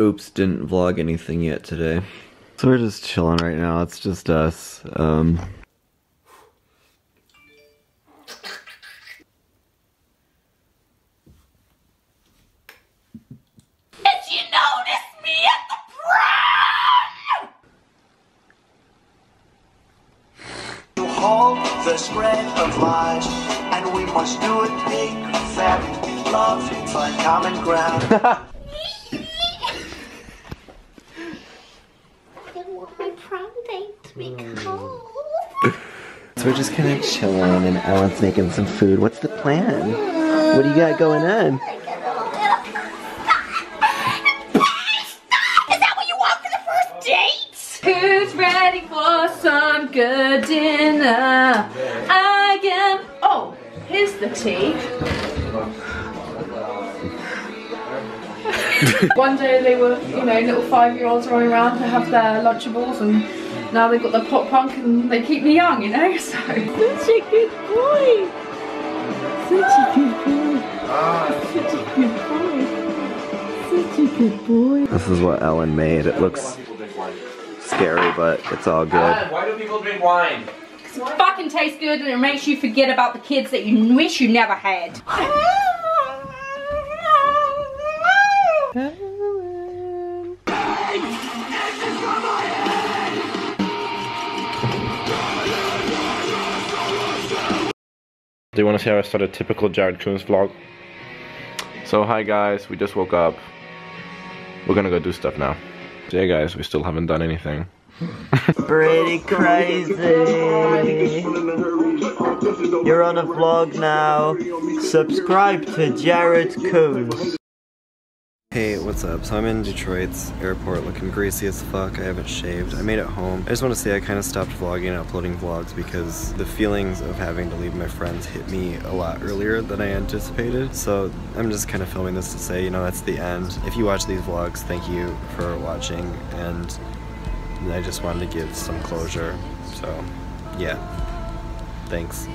Oops, didn't vlog anything yet today. So we're just chilling right now. It's just us. Um, Did you notice me at the prom? halt the spread of lies, and we must do it big, fat, love, find common ground. I want my prom date to be cold. Mm. so we're just kind of chilling, and Ellen's making some food. What's the plan? What do you got going on? Is that what you want for the first date? Who's ready for some good dinner? I am. Oh, here's the tea. One day they were, you know, little five-year-olds running around to have their Lunchables, and now they've got their pop punk, and they keep me young, you know. So such a good boy. Such a good boy. Such a good boy. Such a good boy. This is what Ellen made. It looks scary, but it's all good. Why do people drink wine? It fucking tastes good and it makes you forget about the kids that you wish you never had. Ah! Do you want to see how I start a typical Jared Koons vlog? So hi guys, we just woke up. We're gonna go do stuff now. So yeah guys, we still haven't done anything. Pretty crazy. You're on a vlog now. Subscribe to Jared Koons. Hey, what's up? So I'm in Detroit's airport looking greasy as fuck. I haven't shaved. I made it home. I just want to say I kind of stopped vlogging and uploading vlogs because the feelings of having to leave my friends hit me a lot earlier than I anticipated. So I'm just kind of filming this to say, you know, that's the end. If you watch these vlogs, thank you for watching and I just wanted to give some closure. So, yeah. Thanks.